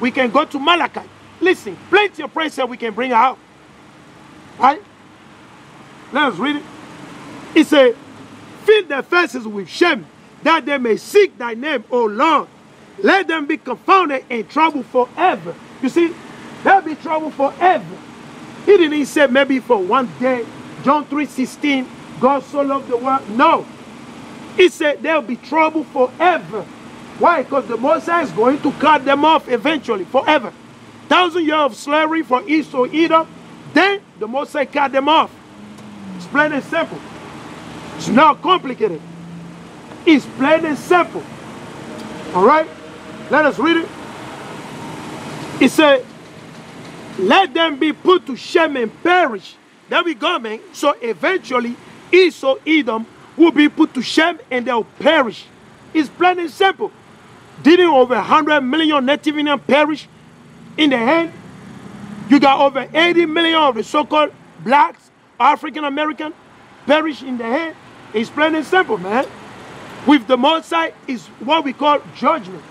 We can go to Malachi. Listen, plenty of praise we can bring out. Right? Let us read it. It says, Fill their faces with shame, that they may seek thy name, O Lord. Let them be confounded and troubled forever. You see, they'll be troubled forever. He didn't say maybe for one day. John 3:16, God so loved the world. No. He said they'll be troubled forever. Why? Because the Messiah is going to cut them off eventually, forever. Thousand years of slavery for Esau, Edom. Then the Messiah cut them off. It's plain and simple. It's not complicated. It's plain and simple. All right? Let us read it. It said, let them be put to shame and perish. There we go, man. So eventually, Esau, Edom will be put to shame and they'll perish. It's plain and simple. Didn't over 100 million native Indians perish in the hand? You got over 80 million of the so-called blacks, African American, perish in the hand. It's plain and simple, man. With the Most High is what we call judgment.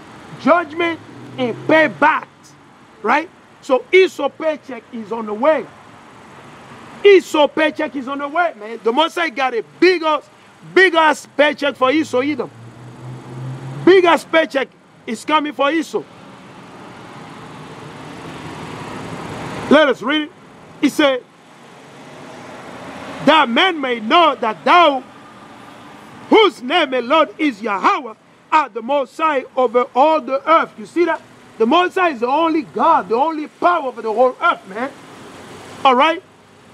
Judgment and payback, right? So Esau paycheck is on the way. Esau paycheck is on the way, man. The Most High got a big ass, paycheck for Esau Edom. Big ass paycheck is coming for Esau. Let us read it. He said, that men may know that thou, whose name Lord, is Yahweh, art the Most High over all the earth. You see that? The Most High is the only God, the only power over the whole earth, man. All right?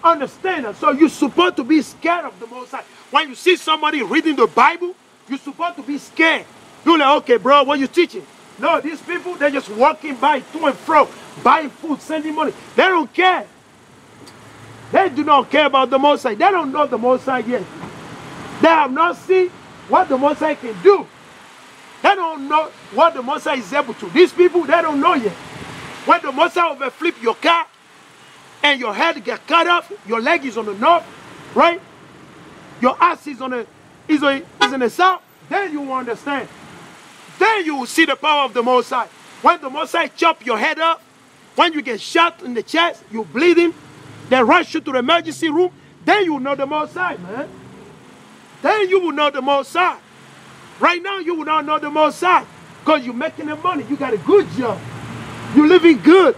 Understand that. So you're supposed to be scared of the Most High. When you see somebody reading the Bible, you're supposed to be scared. You're like, okay, bro, what you teaching? No, these people, they're just walking by to and fro, buying food, sending money. They don't care. They do not care about the Most High. They don't know the Most High yet. They have not seen what the Most High can do. They don't know what the Most High is able to. These people, they don't know yet. When the Most High overflip your car and your head get cut off, your leg is on the north, right? Your ass is on the is, on, is in the south, then you will understand. Then you will see the power of the Most High. When the Most High chop your head up, when you get shot in the chest, you bleeding, they rush you to the emergency room, then you will know the Most High, man. Then you will know the Most High. Right now, you will not know the Most High because you're making the money. You got a good job. You're living good.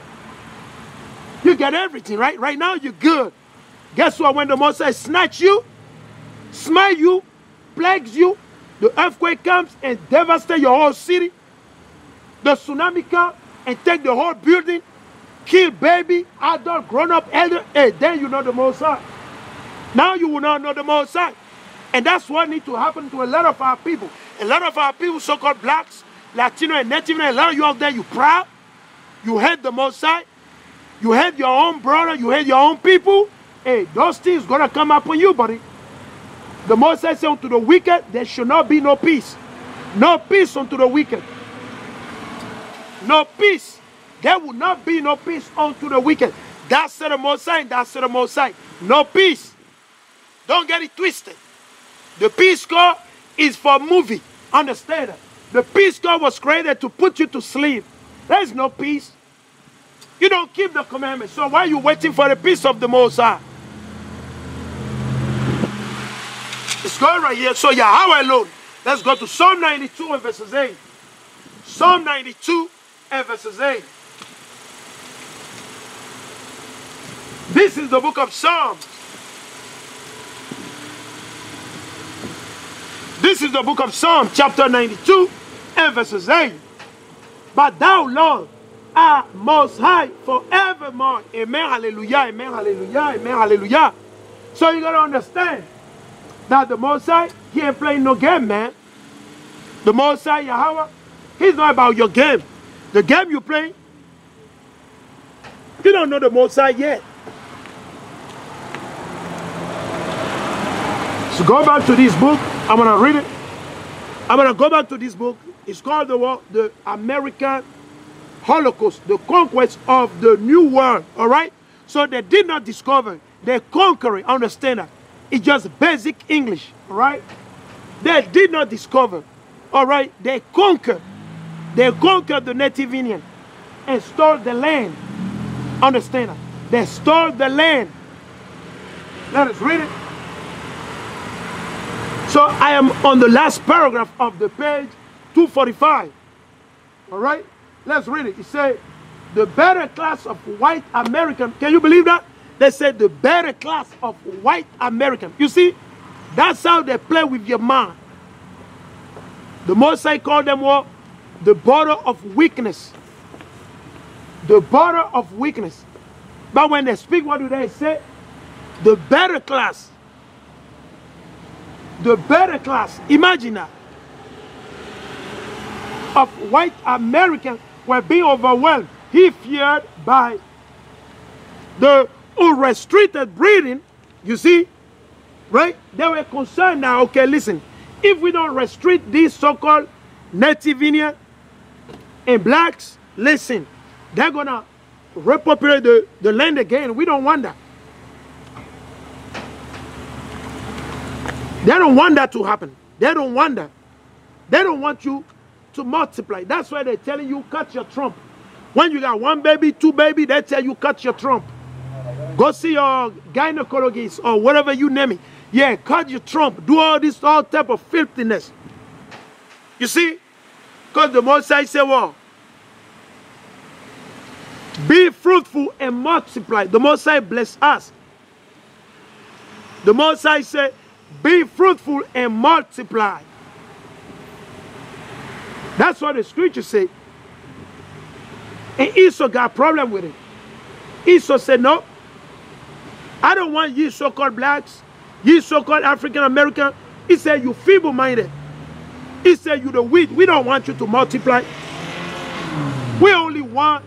You got everything, right? Right now, you're good. Guess what? When the Most High snatch you, smite you, plagues you, the earthquake comes and devastate your whole city, the tsunami comes and take the whole building, kill baby, adult, grown-up, elder, hey, then you know the Most High. Now you will not know the Most High. And that's what needs to happen to a lot of our people. A lot of our people, so-called blacks, Latino and Native, a lot of you out there, you proud. You hate the Most High. You hate your own brother. You hate your own people. Hey, those things gonna come up on you, buddy. The Most High said unto the wicked, there should not be no peace. No peace unto the wicked. No peace. There will not be no peace unto the wicked. That's the Most High, that's the Most High. No peace. Don't get it twisted. The Peace Corps is for movie. Understand that? The Peace Corps was created to put you to sleep. There is no peace. You don't keep the commandments. So why are you waiting for the peace of the Most High? It's going right here. So Yahweh alone. Let's go to Psalm 92 and verses 8. Psalm 92 and verses 8. This is the book of Psalms. This is the book of Psalm, chapter 92 and verses 8. But thou, Lord, art most high forevermore. Amen, hallelujah, amen, hallelujah, amen, hallelujah. So you got to understand that the Most High, he ain't playing no game, man. The Most High, Yahweh, he's not about your game. The game you play, you don't know the Most High yet. So go back to this book. I'm to read it. I'm to go back to this book. It's called the, the American Holocaust, the conquest of the New World. All right? So they did not discover, they conquer it. Understand that? It's just basic English. right? They did not discover. All right? They conquered. They conquered the native Indian. and stole the land. Understand that? They stole the land. Let us read it. So I am on the last paragraph of the page 245. All right? Let's read it. It says, the better class of white American. Can you believe that? They said the better class of white American. You see, that's how they play with your mind. The most I call them what? The border of weakness. The border of weakness. But when they speak, what do they say? The better class. The better class. Imagine that. Of white Americans were being overwhelmed. He feared by the unrestricted breeding. You see, right? They were concerned now. Okay, listen. If we don't restrict these so-called native Indian and blacks, listen, they're gonna repopulate the, the land again. We don't want that. They don't want that to happen. They don't want that. They don't want you to multiply. That's why they're telling you cut your trump. When you got one baby, two baby, they tell you cut your trump. Go see your gynecologist or whatever you name it. Yeah, cut your trump. Do all this, all type of filthiness. You see? Because the most I say, well, be fruitful and multiply. The most I bless us. The most I say, be fruitful and multiply. That's what the scripture say. And Esau got a problem with it. Esau said, no, I don't want you so-called blacks, you so-called African American. He said, you feeble-minded. He said, you the weak. We don't want you to multiply. We only want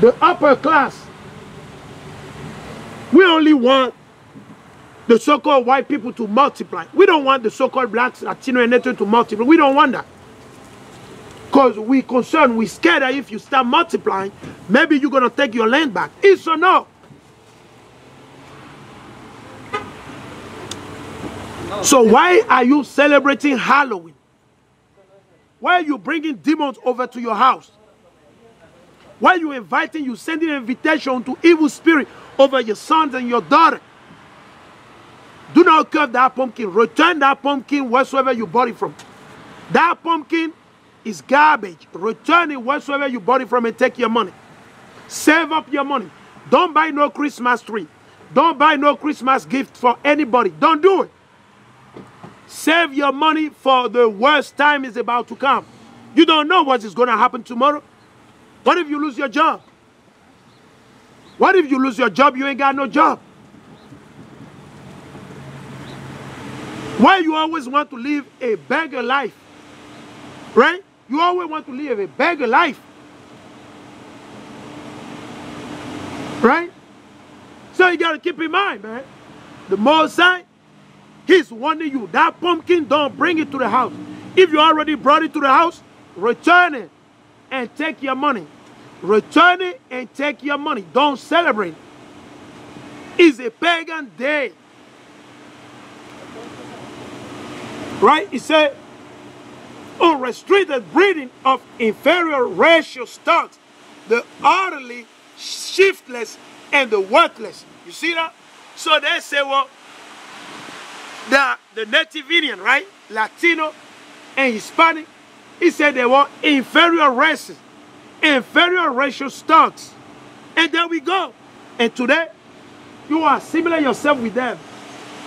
the upper class. We only want the so-called white people to multiply. We don't want the so-called blacks, Latino, and Native to multiply. We don't want that. Because we concerned, we scared that if you start multiplying, maybe you're going to take your land back. Is or no? So why are you celebrating Halloween? Why are you bringing demons over to your house? Why are you inviting, you sending an invitation to evil spirit over your sons and your daughter? Do not curve that pumpkin. Return that pumpkin wheresoever you bought it from. That pumpkin is garbage. Return it whatsoever you bought it from and take your money. Save up your money. Don't buy no Christmas tree. Don't buy no Christmas gift for anybody. Don't do it. Save your money for the worst time is about to come. You don't know what is going to happen tomorrow. What if you lose your job? What if you lose your job? You ain't got no job. Why you always want to live a beggar life? Right? You always want to live a beggar life. Right? So you got to keep in mind, man. The Most High, He's warning you. That pumpkin, don't bring it to the house. If you already brought it to the house, return it and take your money. Return it and take your money. Don't celebrate. It's a pagan day. Right? He said, unrestricted breeding of inferior racial stocks, the utterly shiftless and the worthless. You see that? So they say, well, the, the native Indian, right? Latino and Hispanic, he said they were inferior races, inferior racial stocks. And there we go. And today, you are similar yourself with them.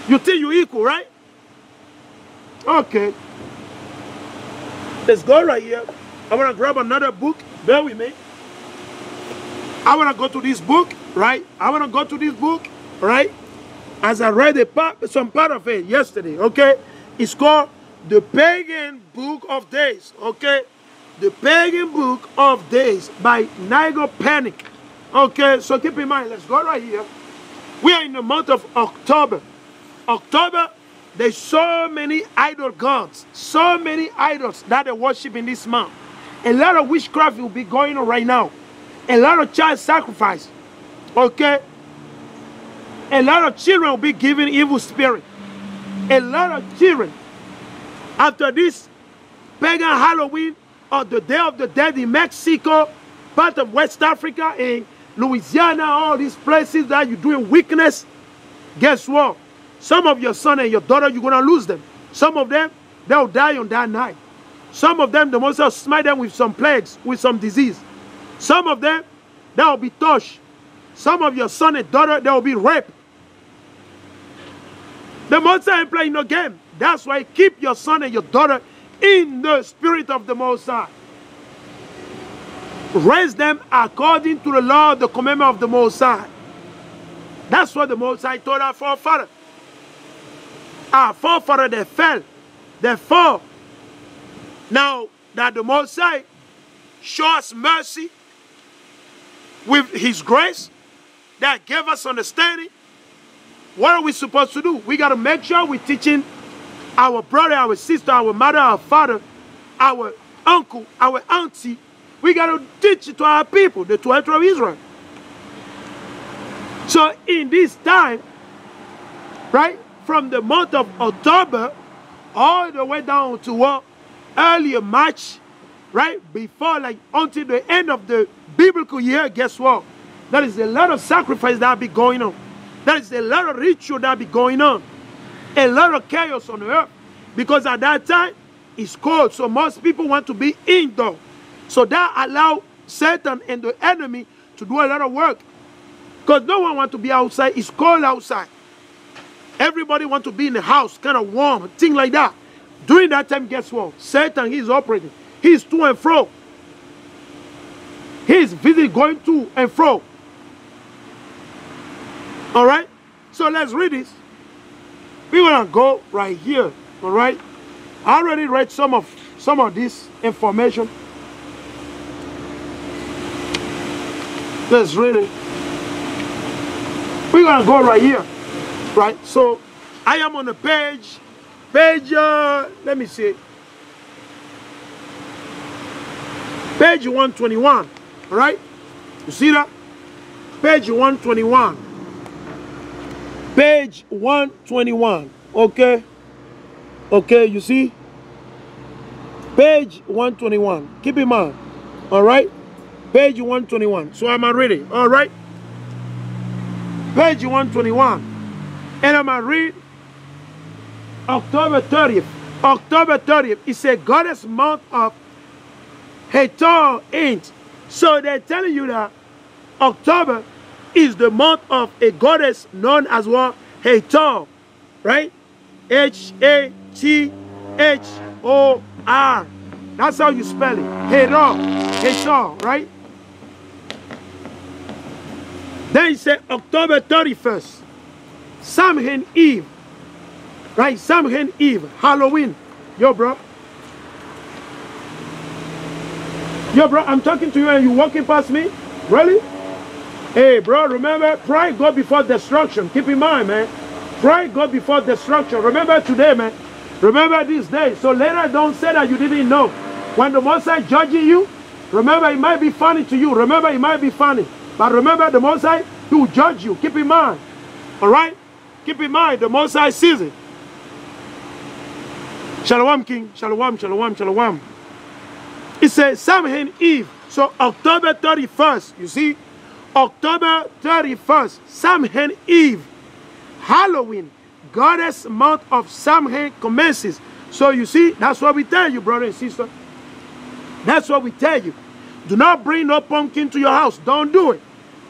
You think you're equal, right? Okay. Let's go right here. I want to grab another book. Bear with me. I want to go to this book, right? I want to go to this book, right? As I read a part, some part of it yesterday, okay? It's called The Pagan Book of Days, okay? The Pagan Book of Days by Nigel Pennick. Okay, so keep in mind, let's go right here. We are in the month of October. October there's so many idol gods, so many idols that they worship in this month. A lot of witchcraft will be going on right now. A lot of child sacrifice. Okay? A lot of children will be given evil spirit. A lot of children. After this pagan Halloween, on the Day of the Dead in Mexico, part of West Africa, in Louisiana, all these places that you're doing wickedness, guess what? Some of your son and your daughter, you're going to lose them. Some of them, they'll die on that night. Some of them, the will smite them with some plagues, with some disease. Some of them, they'll be touched. Some of your son and daughter, they will be raped. The High ain't playing no game. That's why keep your son and your daughter in the spirit of the Most High. Raise them according to the law, the commandment of the Most High. That's what the Most High told our forefather. Our forefather, they fell. They fall. Now that the Most High shows mercy with His grace that gave us understanding, what are we supposed to do? We got to make sure we're teaching our brother, our sister, our mother, our father, our uncle, our auntie. We got to teach it to our people, the children of Israel. So in this time, right, from the month of October all the way down to uh, what earlier March, right, before like until the end of the biblical year, guess what? There is a lot of sacrifice that be going on. There is a lot of ritual that be going on. A lot of chaos on earth. Because at that time it's cold. So most people want to be indoor. So that allow satan and the enemy to do a lot of work. Because no one want to be outside. It's cold outside everybody want to be in the house kind of warm thing like that. During that time guess what? Satan he's operating. He's to and fro. He's busy going to and fro. All right? So let's read this. We're going to go right here, all right? I already read some of some of this information. Let's read it. We're going to go right here, right? So I am on a page, page, uh, let me see, page 121, all right? You see that? Page 121 page 121 okay? Okay you see? Page 121 keep in mind all right? Page 121 so i'm reading all right? Page 121 and i'm gonna read october 30th october 30th it's a goddess month of Hathor ain't so they're telling you that october is the month of a goddess known as what? Hathor, right? H-A-T-H-O-R. That's how you spell it. Hathor, Hathor, right? Then he said October 31st, Samhain Eve, right? Samhain Eve, Halloween. Yo, bro. Yo, bro, I'm talking to you and you walking past me? Really? Hey, bro, remember, pride God before destruction. Keep in mind, man. Pride God before destruction. Remember today, man. Remember this day. So later, don't say that you didn't know. When the Most High judging you, remember, it might be funny to you. Remember, it might be funny. But remember, the Most High, He will judge you. Keep in mind. All right? Keep in mind, the Most High sees it. Shalom, King. Shalom, shalom, shalom. It says Samhain Eve. So October 31st, you see, October 31st, Samhain Eve, Halloween, goddess month of Samhain commences. So you see, that's what we tell you, brother and sister. That's what we tell you. Do not bring no pumpkin to your house. Don't do it.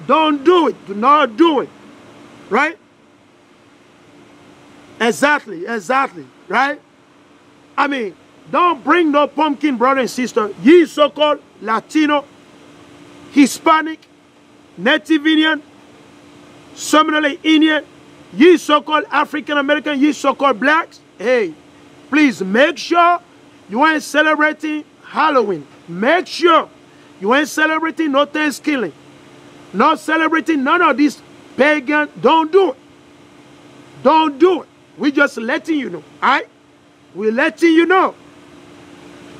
Don't do it. Do not do it. Right? Exactly, exactly. Right? I mean, don't bring no pumpkin, brother and sister. Ye so-called Latino, Hispanic, Native Indian, Seminole Indian, ye so-called African American, ye so-called blacks, hey, please make sure you ain't celebrating Halloween. Make sure you ain't celebrating no Thanksgiving. Not celebrating none of these pagan. Don't do it. Don't do it. We just letting you know. Alright? We're letting you know.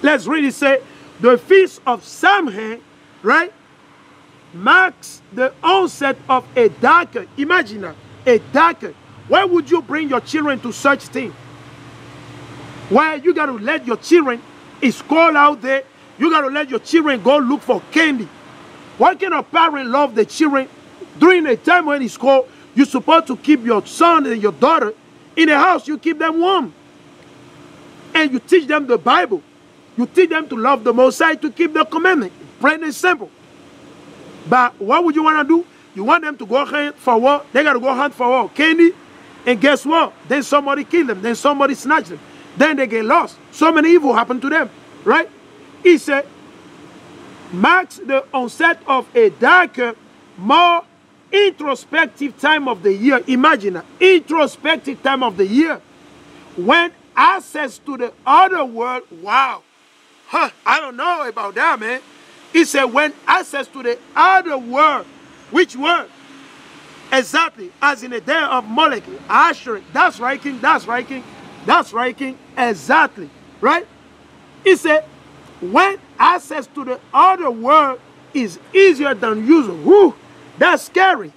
Let's really say the feast of Samhain, right? marks the onset of a darker, imagine a darker. Why would you bring your children to such thing? Why you got to let your children, it's cold out there, You got to let your children go look for candy. Why can a parent love the children during a time when it's cold? You're supposed to keep your son and your daughter in the house. You keep them warm. And you teach them the Bible. You teach them to love the Most High, to keep the commandment. Plain and simple. But what would you want to do? You want them to go hunt for what? They got to go hunt for what? Candy? And guess what? Then somebody kill them. Then somebody snatch them. Then they get lost. So many evil happen to them. Right? He said, marks the onset of a darker, more introspective time of the year. Imagine that. Introspective time of the year. When access to the other world, wow. Huh, I don't know about that, man. He said when access to the other world, which world? Exactly, as in the day of Molech, Asher. That's right, King. That's right, King. That's right, King. Exactly. Right? He said, when access to the other world is easier than usual. Whoo, that's scary.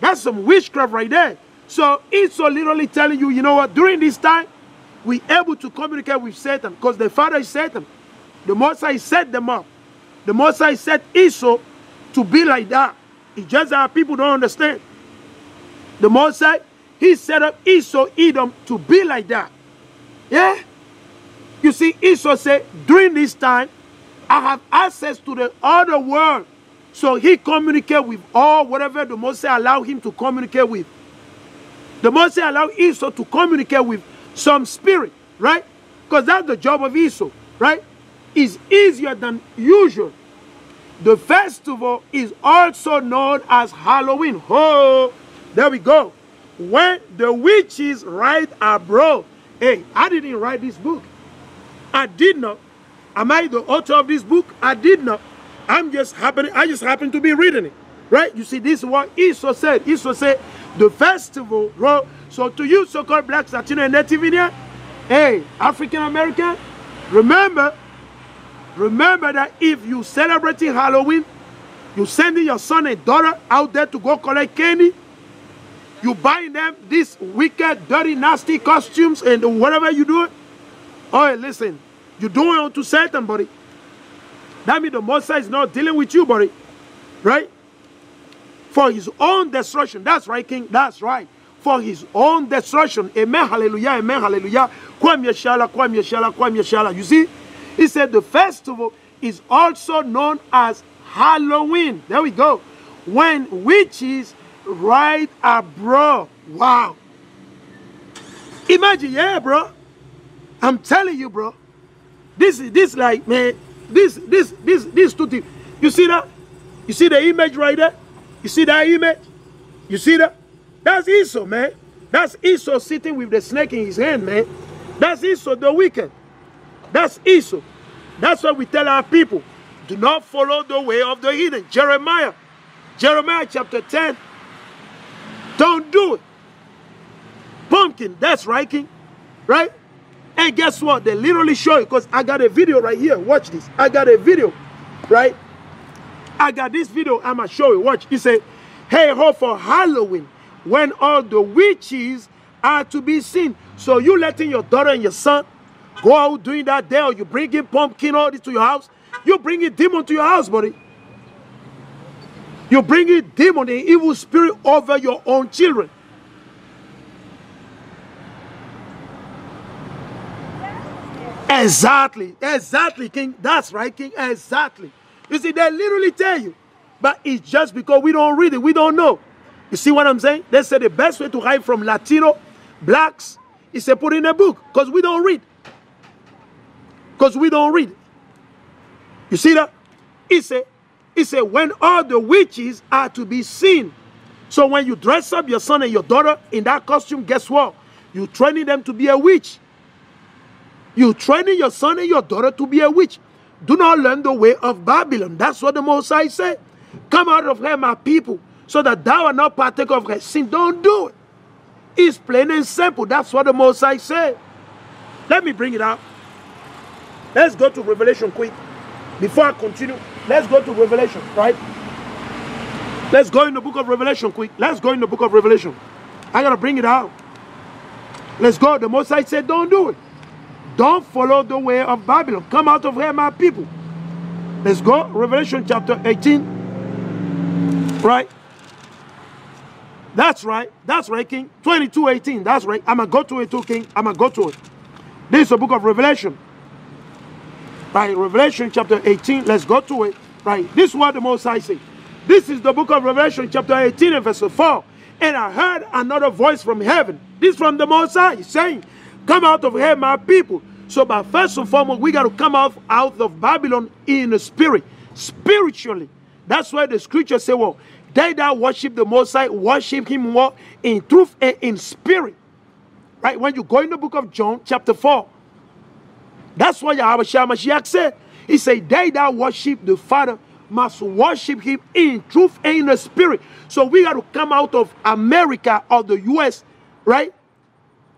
That's some witchcraft right there. So it's literally telling you, you know what, during this time, we able to communicate with Satan because the father is Satan. The Most High set them up. The Most High set Esau to be like that. It's just that people don't understand. The Most High, he set up Esau, Edom to be like that. Yeah? You see, Esau said, during this time, I have access to the other world. So he communicate with all whatever the Most High allow him to communicate with. The Most High allow Esau to communicate with some spirit, right? Because that's the job of Esau, right? Is easier than usual. The festival is also known as Halloween. Oh, there we go. When the witches write abroad. Hey, I didn't write this book. I did not. Am I the author of this book? I did not. I'm just happening, I just happen to be reading it. Right? You see, this is what Esau said. Esau said, the festival, bro. So to you, so-called blacks, Latino, and Native Indian, hey, African American, remember, remember that if you celebrating Halloween, you sending your son and daughter out there to go collect candy, you buying them these wicked, dirty, nasty costumes and whatever you do. Oh, listen, you're doing it to Satan, buddy. That means the Messiah is not dealing with you, buddy. Right? For his own destruction. That's right, King. That's right. For his own destruction. Amen. Hallelujah. Amen. Hallelujah. You see? He said the festival is also known as Halloween. There we go. When witches ride abroad. Wow. Imagine, yeah, bro. I'm telling you, bro. This is this like man. This this this this two things. You see that? You see the image right there? You see that image? You see that? That's Esau, man. That's Esau sitting with the snake in his hand, man. That's Esau the wicked. That's Esau. That's why we tell our people, do not follow the way of the heathen. Jeremiah. Jeremiah chapter 10. Don't do it. Pumpkin, that's right, King. Right? And guess what? They literally show it because I got a video right here. Watch this. I got a video, right? I got this video. I'm going to show you. Watch. He said, hey ho for Halloween when all the witches are to be seen. So you letting your daughter and your son go out doing that day or you bringing pumpkin all this to your house. You bringing demon to your house, buddy. You bringing demon, the evil spirit over your own children. Exactly. Exactly, King. That's right, King. Exactly. You see, they literally tell you. But it's just because we don't read it. We don't know. You see what I'm saying? They say the best way to hide from Latino, blacks, is to put in a book. Because we don't read. Because we don't read. You see that? He said, he said, when all the witches are to be seen. So when you dress up your son and your daughter in that costume, guess what? You're training them to be a witch. You training your son and your daughter to be a witch. Do not learn the way of Babylon. That's what the Most High said. Come out of her, my people, so that thou art not partake of her sin. Don't do it. It's plain and simple. That's what the Most High said. Let me bring it out. Let's go to Revelation quick. Before I continue, let's go to Revelation, right? Let's go in the book of Revelation quick. Let's go in the book of Revelation. I got to bring it out. Let's go. The Most High said, don't do it. Don't follow the way of Babylon. Come out of here, my people. Let's go. Revelation chapter 18. Right? That's right. That's right, King. 22, 18. That's right. I'm going to go to it too, King. I'm going to go to it. This is the book of Revelation. Right? Revelation chapter 18. Let's go to it. Right? This is what the Most High say. This is the book of Revelation chapter 18 and verse 4. And I heard another voice from heaven. This from the Most High saying, Come out of here, my people. So, but first and foremost, we got to come out, out of Babylon in the spirit, spiritually. That's why the scripture say, well, they that worship the Most High worship him more in truth and in spirit. Right? When you go in the book of John, chapter 4, that's why Yahweh Mashiach said, He said, They that worship the Father must worship him in truth and in the spirit. So we got to come out of America or the US, right?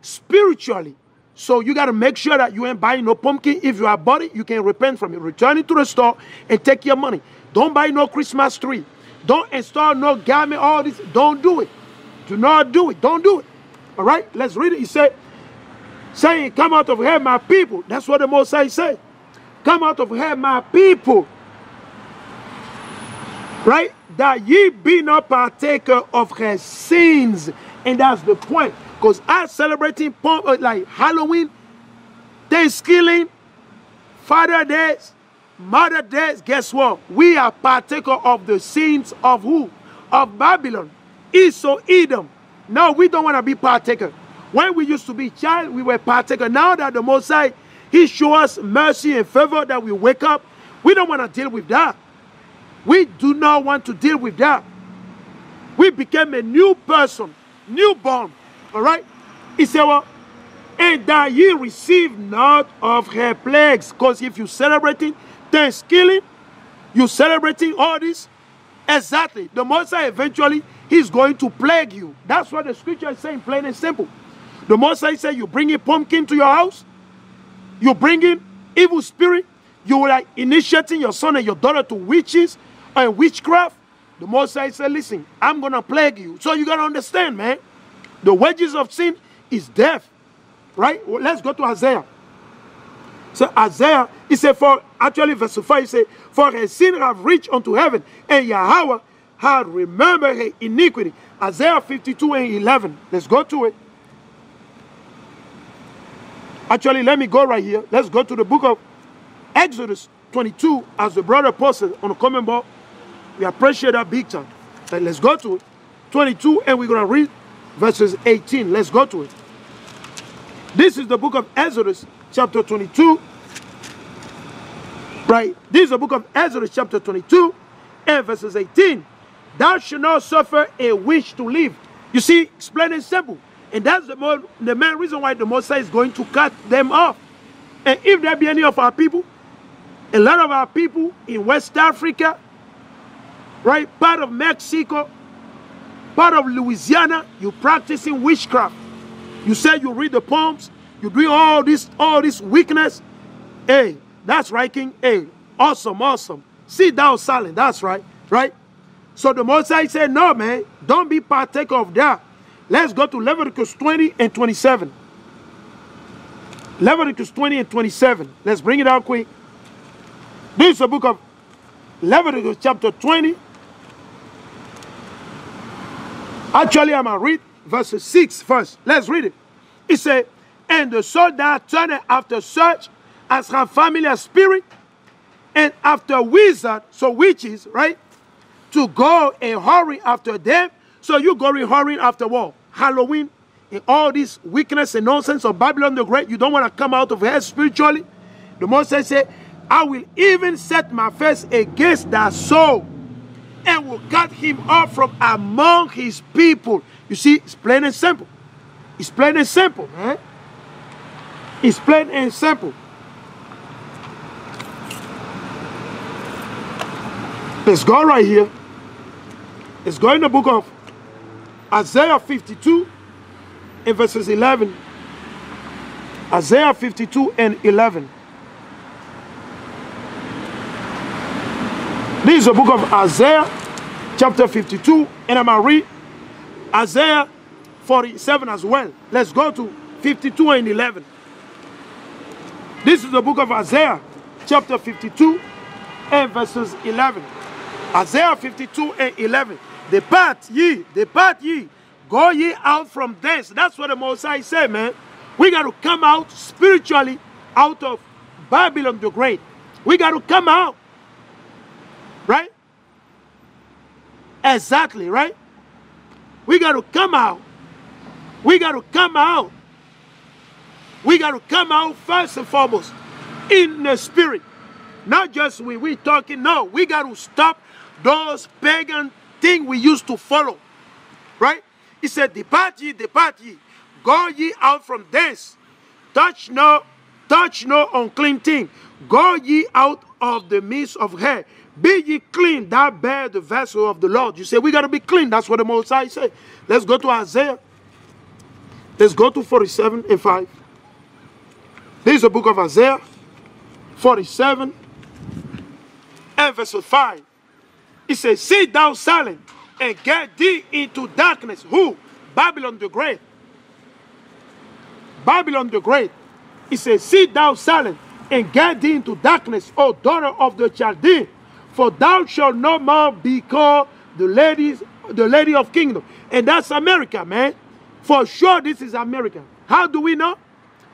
Spiritually. So you got to make sure that you ain't buying no pumpkin. If you are bought it, you can repent from it. Return it to the store and take your money. Don't buy no Christmas tree. Don't install no garment, all this. Don't do it. Do not do it. Don't do it. All right? Let's read it. He said, saying, come out of here, my people. That's what the Most High said. Come out of here, my people right? That ye be not partaker of her sins. And that's the point. Because us celebrating uh, like Halloween, Thanksgiving, Father Days, Mother Days, guess what? We are partaker of the sins of who? Of Babylon. Esau, Edom. No, we don't want to be partaker. When we used to be child, we were partaker. Now that the Most High, He show us mercy and favor that we wake up, we don't want to deal with that. We do not want to deal with that. We became a new person, newborn. All right? He said, well, and that ye receive not of her plagues. Because if you're celebrating Thanksgiving, you're celebrating all this. Exactly. The Messiah eventually, he's going to plague you. That's what the scripture is saying, plain and simple. The Messiah said, you bring a pumpkin to your house, you bring in evil spirit, you are initiating your son and your daughter to witches and witchcraft, the Most High said, listen, I'm going to plague you. So you got to understand, man. The wages of sin is death. Right? Well, let's go to Isaiah. So Isaiah, he said, for actually verse 5, he said, For her sin have reached unto heaven, and Yahweh had remembered her iniquity. Isaiah 52 and 11. Let's go to it. Actually, let me go right here. Let's go to the book of Exodus 22, as the brother posted on the comment board. We appreciate that big time. But let's go to it. 22, and we're going to read verses 18. Let's go to it. This is the book of Exodus, chapter 22. Right? This is the book of Exodus, chapter 22, and verses 18. Thou shalt not suffer a wish to live. You see, it's plain and simple. And that's the, more, the main reason why the Messiah is going to cut them off. And if there be any of our people, a lot of our people in West Africa, right? Part of Mexico, part of Louisiana, you practicing witchcraft. You say you read the poems, you do all this, all this weakness. Hey, that's right, King. Hey, awesome, awesome. Sit down silent. That's right, right? So the Most High said, no, man, don't be partaker of that. Let's go to Leviticus 20 and 27. Leviticus 20 and 27. Let's bring it out quick. This is the book of Leviticus chapter 20 Actually, I'm going to read verse 6 first. Let's read it. It says, And the soul that turned after such as have familiar spirit, and after wizard, so witches, right? To go and hurry after them. So you go and hurry after what? Halloween and all this weakness and nonsense of Babylon the Great. You don't want to come out of here spiritually. The Moses said, I will even set my face against that soul and will cut him off from among his people. You see, it's plain and simple. It's plain and simple, man. It's plain and simple. Let's go right here. Let's go in the book of Isaiah 52 and verses 11. Isaiah 52 and 11. This is the book of Isaiah, chapter 52, and I'm going to read Isaiah 47 as well. Let's go to 52 and 11. This is the book of Isaiah, chapter 52, and verses 11. Isaiah 52 and 11. Depart ye, depart ye, go ye out from thence. That's what the Most High said, man. We got to come out spiritually out of Babylon the Great. We got to come out. Right? Exactly, right? We got to come out. We got to come out. We got to come out first and foremost in the spirit. Not just we we talking, no. We got to stop those pagan things we used to follow. Right? He said, Depart ye, depart ye, go ye out from thence. Touch no, touch no unclean thing. Go ye out of the midst of her. Be ye clean, that bear the vessel of the Lord. You say, we got to be clean. That's what the Most High say. Let's go to Isaiah. Let's go to 47 and 5. This is the book of Isaiah, 47 and verse 5. It says, Sit thou silent and get thee into darkness. Who? Babylon the Great. Babylon the Great. It says, Sit thou silent and get thee into darkness, O daughter of the Chaldean, for thou shalt no more be called the ladies, the lady of kingdom. And that's America, man. For sure, this is America. How do we know?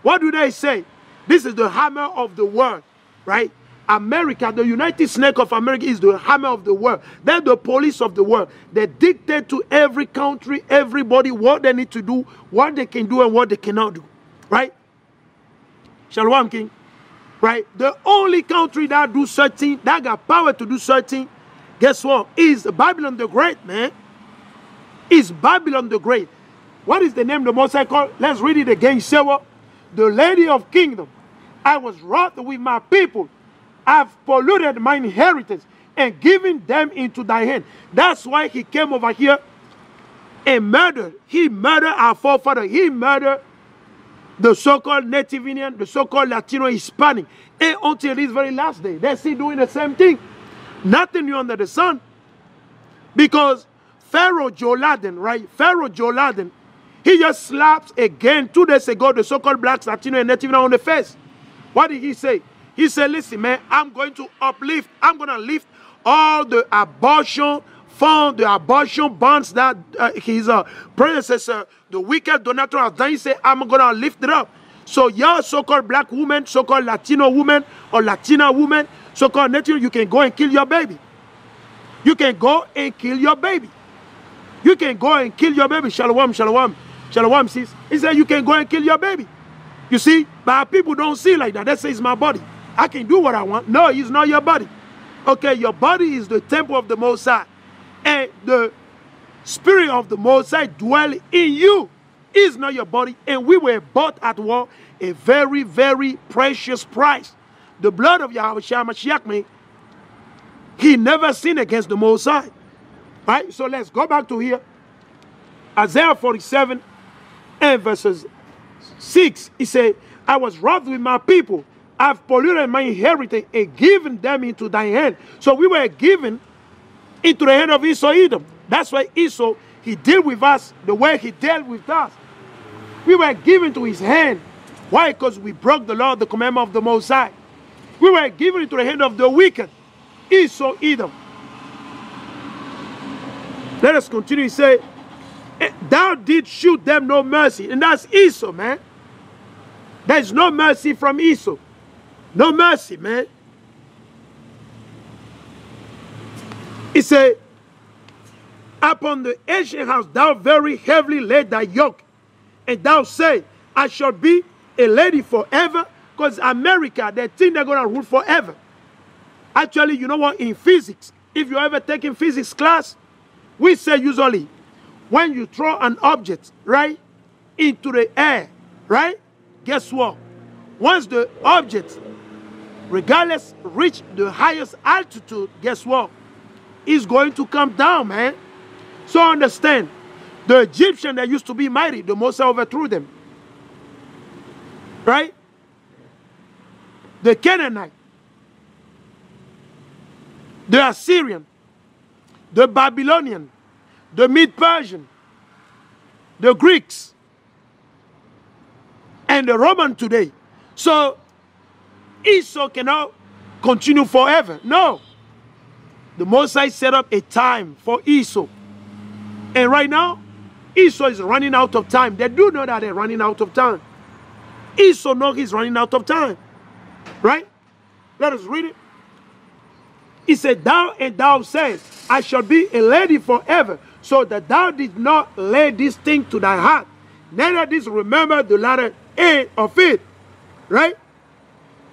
What do they say? This is the hammer of the world, right? America, the United Snake of America is the hammer of the world. They're the police of the world. They dictate to every country, everybody what they need to do, what they can do and what they cannot do. Right? Shalom King. Right? The only country that do certain, that got power to do certain, guess what? Is Babylon the Great, man. Is Babylon the Great. What is the name the Most called? Let's read it again. What? The Lady of Kingdom. I was wroth with my people I've polluted my inheritance and given them into thy hand. That's why he came over here and murdered. He murdered our forefather. He murdered the so-called Native Indian, the so-called Latino Hispanic. And until this very last day, they're still doing the same thing. Nothing new under the sun. Because Pharaoh Joe Laden, right? Pharaoh Joe Laden, he just slaps again two days ago the so-called blacks, Latino, and Native on the face. What did he say? He said, listen, man, I'm going to uplift, I'm going to lift all the abortion fund, the abortion bonds that uh, his uh, predecessor, the wicked donator has done. He said, I'm going to lift it up. So your so-called black woman, so-called Latino woman or Latina woman, so-called native, you can go and kill your baby. You can go and kill your baby. You can go and kill your baby. Shalom, shalom, shalom, sis. He said you can go and kill your baby. You see, but people don't see like that. They say it's my body. I can do what I want. No, it's not your body. Okay, your body is the temple of the Most High. And the spirit of the Most High dwell in you. Is not your body. And we were bought at war a very, very precious price. The blood of Yahweh Mashiach, me, he never sinned against the Most High. Right? So let's go back to here. Isaiah 47 and verses 6. He said, I was wroth with my people I've polluted my inheritance and given them into thy hand. So we were given into the hand of Esau Edom. That's why Esau, he dealt with us the way he dealt with us. We were given to his hand. Why? Because we broke the law, the commandment of the Most High. We were given into the hand of the wicked, Esau Edom. Let us continue. He say, eh, Thou did shoot them no mercy. And that's Esau, man. There's no mercy from Esau. No mercy, man. He said, Upon the ancient house thou very heavily laid thy yoke, and thou say, I shall be a lady forever, because America, they think they're going to rule forever. Actually, you know what? In physics, if you ever taken physics class, we say usually, when you throw an object, right, into the air, right, guess what? Once the object regardless reach the highest altitude, guess what? It's going to come down, man. So understand, the Egyptian that used to be mighty, the Moses overthrew them. Right? The Canaanite, the Assyrian, the Babylonian, the Mid-Persian, the Greeks, and the Roman today. So Esau cannot continue forever. No. The Most High set up a time for Esau. And right now, Esau is running out of time. They do know that they're running out of time. Esau knows he's running out of time. Right? Let us read it. He said, Thou and thou sayest, I shall be a lady forever, so that thou did not lay this thing to thy heart, neither didst remember the latter end of it. Right?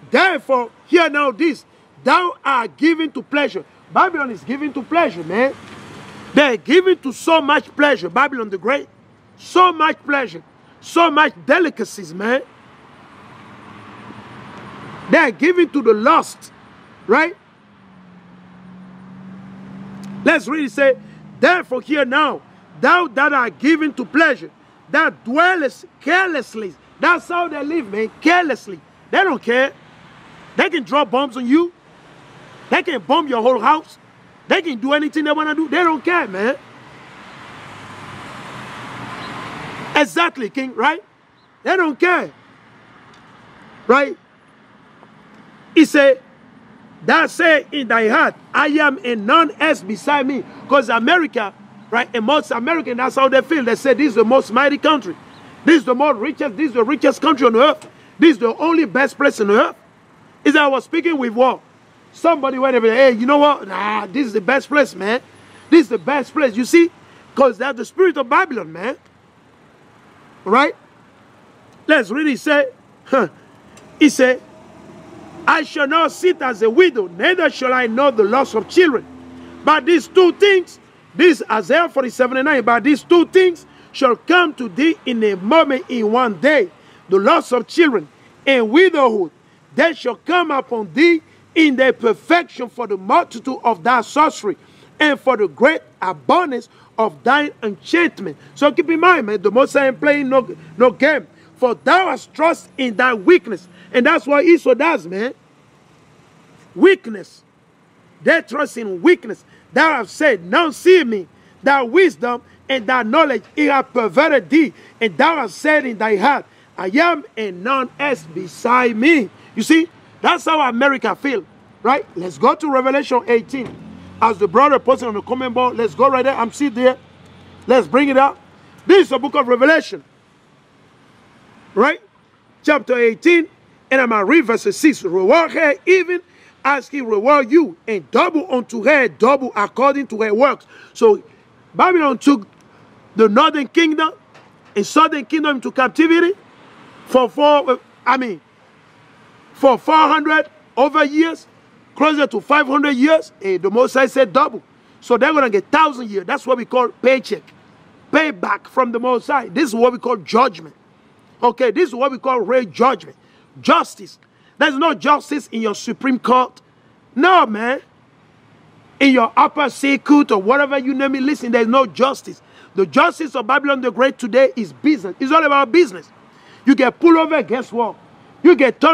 Therefore, hear now this, thou art given to pleasure. Babylon is given to pleasure, man. They're given to so much pleasure. Babylon the Great. So much pleasure. So much delicacies, man. They're given to the lust. Right? Let's really say, therefore here now, thou that art given to pleasure, that dwellest carelessly. That's how they live, man. Carelessly. They don't care. They can drop bombs on you. They can bomb your whole house. They can do anything they want to do. They don't care, man. Exactly, King, right? They don't care. Right? He said, Thou say in thy heart, I am a none else beside me. Because America, right, and most American, that's how they feel. They say this is the most mighty country. This is the most richest, this is the richest country on earth. This is the only best place on earth. Is that I was speaking with what? Somebody went over there, hey, you know what? Nah, this is the best place, man. This is the best place. You see? Because that's the spirit of Babylon, man. Right? Let's really say, huh. He said, I shall not sit as a widow, neither shall I know the loss of children. But these two things, this Isaiah 47 and 9, but these two things shall come to thee in a moment in one day, the loss of children and widowhood. That shall come upon thee in the perfection for the multitude of thy sorcery and for the great abundance of thine enchantment. So keep in mind, man, the most I am playing no, no game. For thou hast trust in thy weakness. And that's what Esau does, man. Weakness. They trust in weakness. Thou hast said, Now see me, thy wisdom and thy knowledge, it hath perverted thee. And thou hast said in thy heart, I am and none else beside me. You see, that's how America feel, right? Let's go to Revelation 18. As the brother posted on the comment board, let's go right there. I'm sitting there. Let's bring it up. This is the book of Revelation, right? Chapter 18, and I'm going to read verse 6. Reward her even as he reward you, and double unto her, double according to her works. So Babylon took the northern kingdom and southern kingdom into captivity for four, I mean, for 400 over years, closer to 500 years, eh, the Most High said double. So they're going to get 1,000 years. That's what we call paycheck. Payback from the Most High. This is what we call judgment. Okay, this is what we call real judgment. Justice. There's no justice in your Supreme Court. No, man. In your upper circuit or whatever you name it, listen, there's no justice. The justice of Babylon the Great today is business. It's all about business. You get pulled over, guess what? You get turned